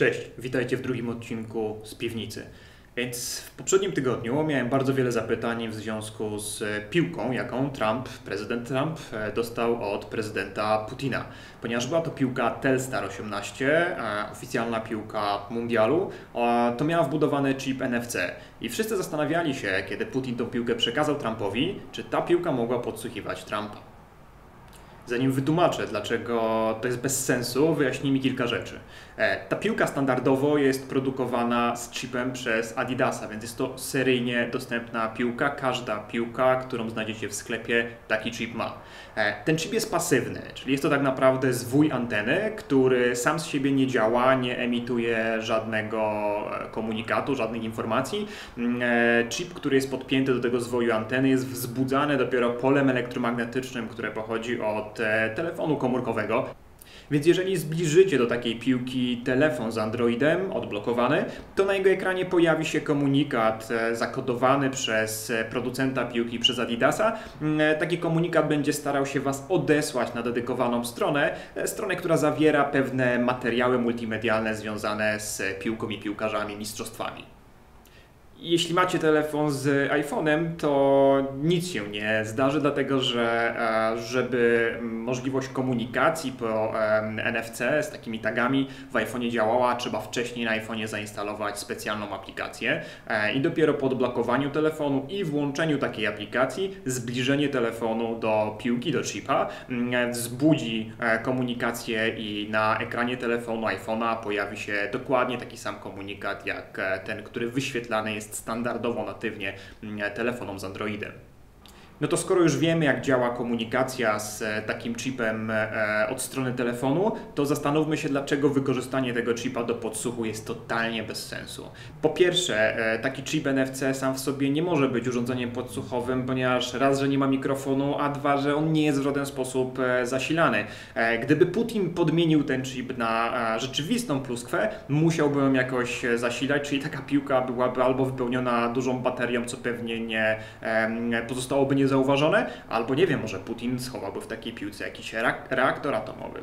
Cześć, witajcie w drugim odcinku z piwnicy. Więc w poprzednim tygodniu miałem bardzo wiele zapytań w związku z piłką, jaką Trump, prezydent Trump e, dostał od prezydenta Putina. Ponieważ była to piłka Telstar 18, e, oficjalna piłka mundialu, to miała wbudowany chip NFC. I wszyscy zastanawiali się, kiedy Putin tą piłkę przekazał Trumpowi, czy ta piłka mogła podsłuchiwać Trumpa. Zanim wytłumaczę, dlaczego to jest bez sensu, wyjaśnij mi kilka rzeczy. E, ta piłka standardowo jest produkowana z chipem przez Adidasa, więc jest to seryjnie dostępna piłka. Każda piłka, którą znajdziecie w sklepie, taki chip ma. E, ten chip jest pasywny, czyli jest to tak naprawdę zwój anteny, który sam z siebie nie działa, nie emituje żadnego e, komunikatu, żadnych informacji. Mm, chip, który jest podpięty do tego zwoju anteny, jest wzbudzany dopiero polem elektromagnetycznym, które pochodzi od telefonu komórkowego. Więc jeżeli zbliżycie do takiej piłki telefon z Androidem odblokowany, to na jego ekranie pojawi się komunikat e, zakodowany przez e, producenta piłki, przez Adidasa. Mm, e, taki komunikat będzie starał się Was odesłać na dedykowaną stronę, stronę, która zawiera pewne materiały multimedialne związane z piłką i piłkarzami, mistrzostwami. Jeśli macie telefon z iPhone'em, to nic się nie zdarzy, dlatego że e, żeby możliwość komunikacji po NFC z takimi tagami w iPhone'ie działała, trzeba wcześniej na iPhone'ie zainstalować specjalną aplikację e, i dopiero po odblokowaniu telefonu i włączeniu takiej aplikacji zbliżenie telefonu do piłki, do chipa wzbudzi e, komunikację i na ekranie telefonu iPhone'a pojawi się dokładnie taki sam komunikat jak ten, który wyświetlany jest standardowo natywnie mm, telefonom z Androidem. No to skoro już wiemy, jak działa komunikacja z e, takim chipem e, od strony telefonu, to zastanówmy się, dlaczego wykorzystanie tego chipa do podsłuchu jest totalnie bez sensu. Po pierwsze, e, taki chip NFC sam w sobie nie może być urządzeniem podsłuchowym, ponieważ raz, że nie ma mikrofonu, a dwa, że on nie jest w żaden sposób zasilany. Gdyby Putin podmienił ten chip na rzeczywistą pluskwę, musiałby ją jakoś zasilać, czyli taka piłka byłaby albo wypełniona dużą baterią, co pewnie nie pozostałoby nie zauważone, albo nie wiem, może Putin schowałby w takiej piłce jakiś reaktor atomowy.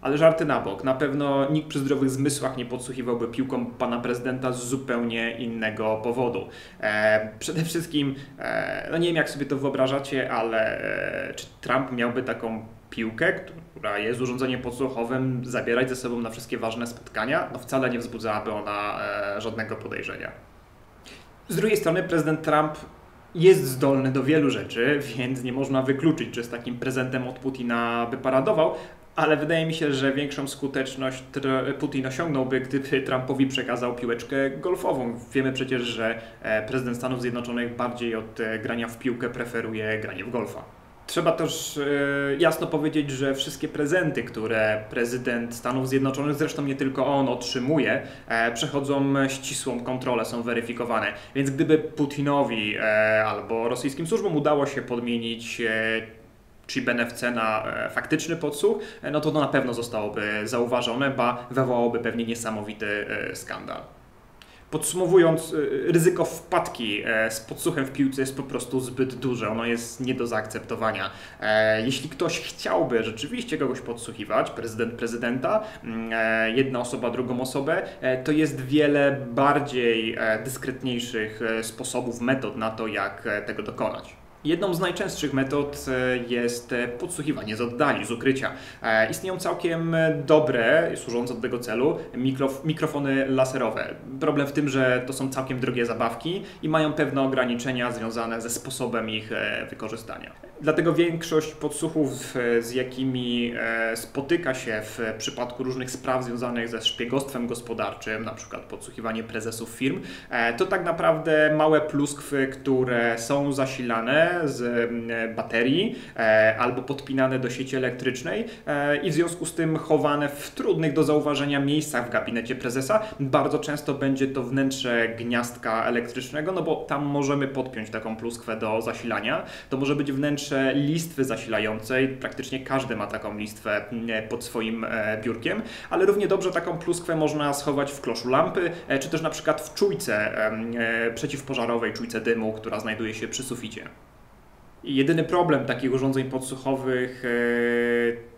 Ale żarty na bok. Na pewno nikt przy zdrowych zmysłach nie podsłuchiwałby piłką pana prezydenta z zupełnie innego powodu. E, przede wszystkim, e, no nie wiem jak sobie to wyobrażacie, ale e, czy Trump miałby taką piłkę, która jest urządzeniem podsłuchowym, zabierać ze sobą na wszystkie ważne spotkania? No wcale nie wzbudzałaby ona e, żadnego podejrzenia. Z drugiej strony prezydent Trump jest zdolny do wielu rzeczy, więc nie można wykluczyć, że z takim prezentem od Putina by paradował, ale wydaje mi się, że większą skuteczność Putin osiągnąłby, gdyby Trumpowi przekazał piłeczkę golfową. Wiemy przecież, że e, prezydent Stanów Zjednoczonych bardziej od e, grania w piłkę preferuje granie w golfa. Trzeba też e, jasno powiedzieć, że wszystkie prezenty, które prezydent Stanów Zjednoczonych, zresztą nie tylko on, otrzymuje, e, przechodzą ścisłą kontrolę, są weryfikowane. Więc gdyby Putinowi e, albo rosyjskim służbom udało się podmienić chip NFC na faktyczny podsłuch, no to to na pewno zostałoby zauważone, ba wywołałoby pewnie niesamowity skandal. Podsumowując, y, ryzyko wpadki e, z podsłuchem w piłce jest po prostu zbyt duże, ono jest nie do zaakceptowania. E, jeśli ktoś chciałby rzeczywiście kogoś podsłuchiwać, prezydent prezydenta, mm, e, jedna osoba drugą osobę, to jest wiele bardziej dyskretniejszych sposobów, metod na to, jak tego dokonać. Jedną z najczęstszych metod e, jest e, podsłuchiwanie z oddali, z ukrycia. E, istnieją całkiem dobre, służące do tego celu, mikrofony laserowe. Problem w tym, że to są całkiem drogie zabawki i mają pewne ograniczenia związane ze sposobem ich wykorzystania. Dlatego większość podsłuchów, z jakimi spotyka się w przypadku różnych spraw związanych ze szpiegostwem gospodarczym, na przykład podsłuchiwanie prezesów firm, to tak naprawdę małe pluskwy, które są zasilane z baterii e, albo podpinane do sieci elektrycznej e, i w związku z tym chowane w trudnych do zauważenia miejscach w gabinecie prezesa. Bardzo często będzie to wnętrze gniazdka elektrycznego, no bo tam możemy podpiąć taką pluskwę do zasilania. To może być wnętrze listwy zasilającej, praktycznie każdy ma taką listwę mm, pod swoim e, biurkiem, ale równie dobrze taką pluskwę można schować w kloszu lampy, czy też na przykład w czujce przeciwpożarowej, czujce dymu, która znajduje się przy suficie. Jedyny problem takich urządzeń podsłuchowych e,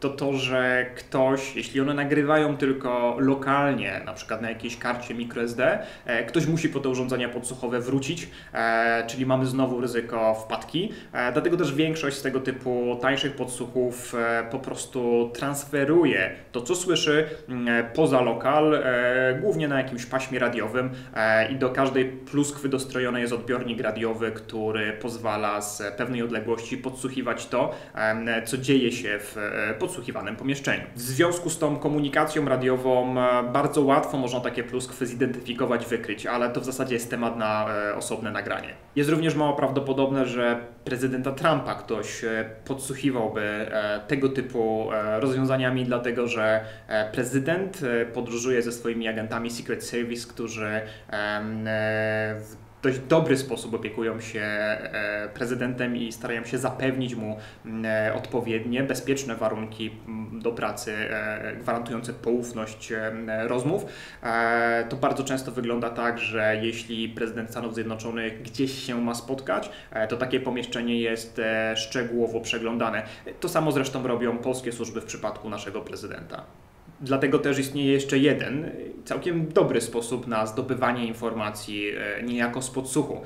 to to, że ktoś, jeśli one nagrywają tylko lokalnie, na przykład na jakiejś karcie microSD, e, ktoś musi po te urządzenia podsłuchowe wrócić, e, czyli mamy znowu ryzyko wpadki. Dlatego też większość z tego typu tańszych podsłuchów po prostu transferuje to, co słyszy mm, poza lokal, głównie na jakimś paśmie radiowym i do każdej pluskwy dostrojony jest odbiornik radiowy, który pozwala z pewnej odległości podsłuchiwać to, co dzieje się w e, podsłuchiwanym pomieszczeniu. W związku z tą komunikacją radiową e, bardzo łatwo można takie pluskwy zidentyfikować, wykryć, ale to w zasadzie jest temat na e, osobne nagranie. Jest również mało prawdopodobne, że prezydenta Trumpa ktoś podsłuchiwałby tego typu rozwiązaniami, dlatego że prezydent podróżuje ze swoimi agentami Secret Service, którzy w dość dobry sposób opiekują się e, prezydentem i starają się zapewnić mu e, odpowiednie, bezpieczne warunki do pracy, e, gwarantujące poufność rozmów. To bardzo często wygląda tak, że jeśli prezydent Stanów Zjednoczonych gdzieś się ma spotkać, to takie pomieszczenie jest szczegółowo przeglądane. To samo zresztą robią polskie służby w przypadku naszego prezydenta. Dlatego też istnieje jeszcze jeden całkiem dobry sposób na zdobywanie informacji e, niejako z podsłuchu.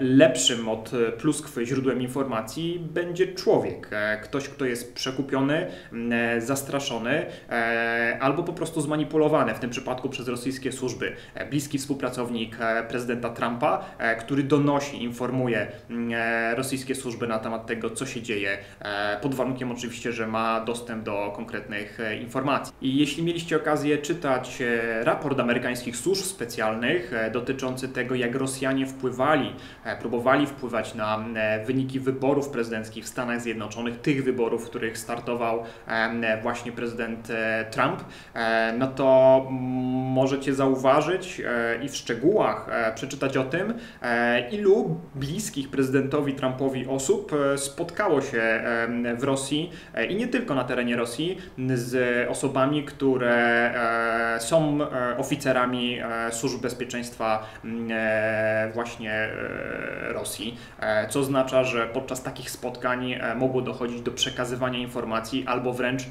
Lepszym od pluskwy źródłem informacji będzie człowiek, e, ktoś, kto jest przekupiony, e, zastraszony albo po prostu zmanipulowany, w tym przypadku przez rosyjskie służby. Bliski współpracownik prezydenta Trumpa, który donosi, informuje rosyjskie służby na temat tego, co się dzieje, pod warunkiem oczywiście, że ma dostęp do konkretnych informacji informacji. I jeśli mieliście okazję czytać e, raport amerykańskich służb specjalnych e, dotyczący tego, jak Rosjanie wpływali, e, próbowali wpływać na wyniki wyborów prezydenckich w Stanach Zjednoczonych, tych wyborów, w których startował właśnie prezydent Trump, no to możecie zauważyć i w szczegółach przeczytać o tym, ilu bliskich prezydentowi Trumpowi osób spotkało się w Rosji i nie tylko na terenie Rosji z osobami, które e, są e, oficerami e, służb bezpieczeństwa mm, właśnie Rosji, co oznacza, że podczas takich spotkań mogło dochodzić do przekazywania informacji albo wręcz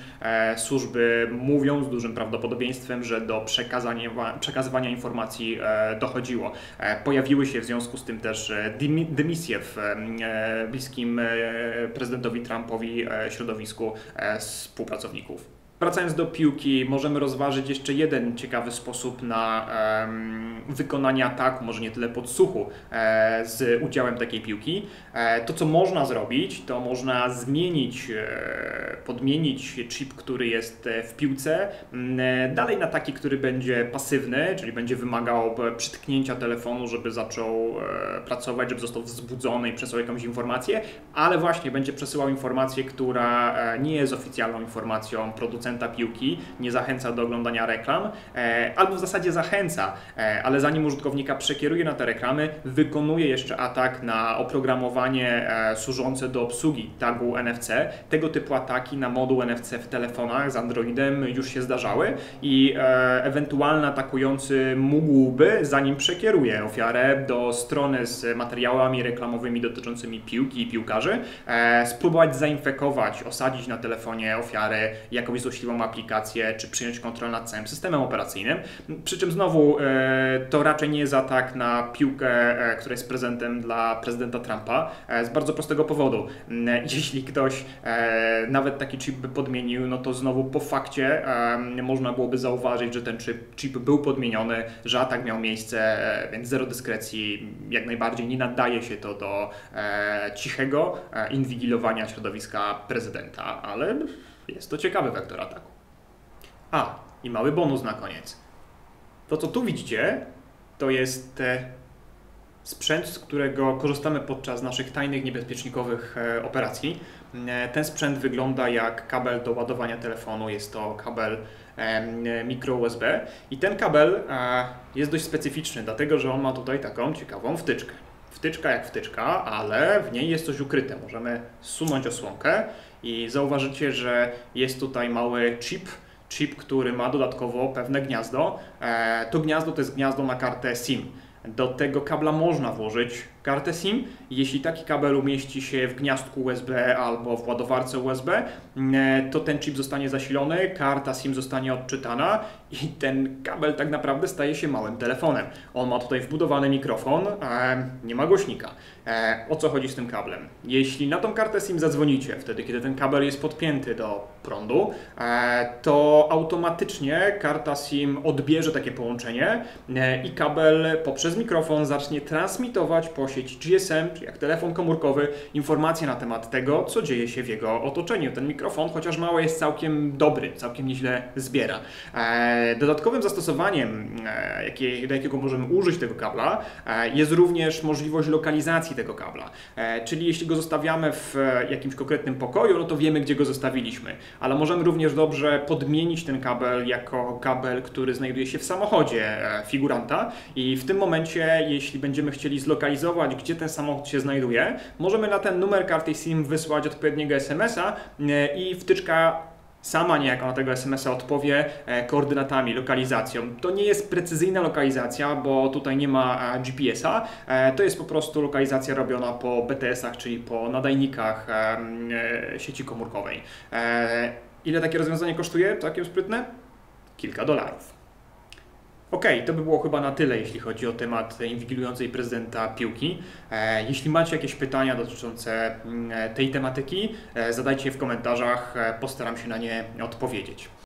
służby mówią z dużym prawdopodobieństwem, że do przekazania, przekazywania informacji dochodziło. Pojawiły się w związku z tym też dymisje w bliskim prezydentowi Trumpowi środowisku współpracowników. Wracając do piłki, możemy rozważyć jeszcze jeden ciekawy sposób na wykonanie ataku, może nie tyle podsłuchu, e, z udziałem takiej piłki. E, to, co można zrobić, to można zmienić, e, podmienić chip, który jest e, w piłce, e, dalej na taki, który będzie pasywny, czyli będzie wymagał przytknięcia telefonu, żeby zaczął e, pracować, żeby został wzbudzony i przesłał jakąś informację, ale właśnie będzie przesyłał informację, która nie jest oficjalną informacją producenta producenta piłki, nie zachęca do oglądania reklam, e, albo w zasadzie zachęca, e, ale zanim użytkownika przekieruje na te reklamy, wykonuje jeszcze atak na oprogramowanie e, służące do obsługi tagu NFC. Tego typu ataki na moduł NFC w telefonach z Androidem już się zdarzały i ewentualny atakujący mógłby, zanim przekieruje ofiarę do strony z materiałami reklamowymi dotyczącymi piłki i piłkarzy, spróbować zainfekować, osadzić na telefonie ofiarę jakąś złośliwą aplikację, czy przyjąć kontrolę nad całym systemem operacyjnym. Przy czym znowu e, to raczej nie jest atak na piłkę, e, która jest prezentem dla prezydenta Trumpa, e, z bardzo prostego powodu. Jeśli ktoś nawet taki chip by podmienił, no to znowu po fakcie można byłoby zauważyć, że ten chip, chip był podmieniony, że atak miał miejsce, więc zero dyskrecji, jak najbardziej nie nadaje się to do cichego inwigilowania środowiska prezydenta, ale jest to ciekawy wektor ataku. A, i mały bonus na koniec. To, co tu widzicie, to jest e, sprzęt, z którego korzystamy podczas naszych tajnych, niebezpiecznikowych e, operacji. E, ten sprzęt wygląda jak kabel do ładowania telefonu. Jest to kabel mikro USB i ten kabel jest dość specyficzny, dlatego że on ma tutaj taką ciekawą wtyczkę. Wtyczka jak wtyczka, ale w niej jest coś ukryte. Możemy zsunąć osłonkę i zauważycie, że jest tutaj mały chip, chip, który ma dodatkowo pewne gniazdo. E, to gniazdo to jest gniazdo na kartę SIM. Do tego kabla można włożyć kartę SIM. Jeśli taki kabel umieści się w gniazdku USB albo w ładowarce USB, e, to ten chip zostanie zasilony, karta SIM zostanie odczytana i ten kabel tak naprawdę staje się małym telefonem. On ma tutaj wbudowany mikrofon, e, nie ma głośnika. E, o co chodzi z tym kablem? Jeśli na tą kartę SIM zadzwonicie, wtedy kiedy ten kabel jest podpięty do prądu, to automatycznie karta SIM odbierze takie połączenie i kabel poprzez mikrofon zacznie transmitować po sieci GSM, czy jak telefon komórkowy, informacje na temat tego, co dzieje się w jego otoczeniu. Ten mikrofon, chociaż mały, jest całkiem dobry, całkiem nieźle zbiera. E, dodatkowym zastosowaniem, e, do jakiego możemy użyć tego kabla, e, jest również możliwość lokalizacji tego kabla. Czyli jeśli go zostawiamy w jakimś konkretnym pokoju, no to wiemy, gdzie go zostawiliśmy. Ale możemy również dobrze podmienić ten kabel jako kabel, który znajduje się w samochodzie figuranta i w tym momencie, jeśli będziemy chcieli zlokalizować, gdzie ten samochód się znajduje, możemy na ten numer karty SIM wysłać odpowiedniego SMS-a e, i wtyczka sama niejako na tego SMS-a odpowie e, koordynatami, lokalizacją. To nie jest precyzyjna lokalizacja, bo tutaj nie ma e, GPS-a. To jest po prostu lokalizacja robiona po BTS-ach, czyli po nadajnikach sieci komórkowej. Ile takie rozwiązanie kosztuje? Całkiem sprytne? Kilka dolarów. OK, to by było chyba na tyle, jeśli chodzi o temat inwigilującej prezydenta piłki. E, jeśli macie jakieś pytania dotyczące mm, tej tematyki, e, zadajcie je w komentarzach, e, postaram się na nie odpowiedzieć.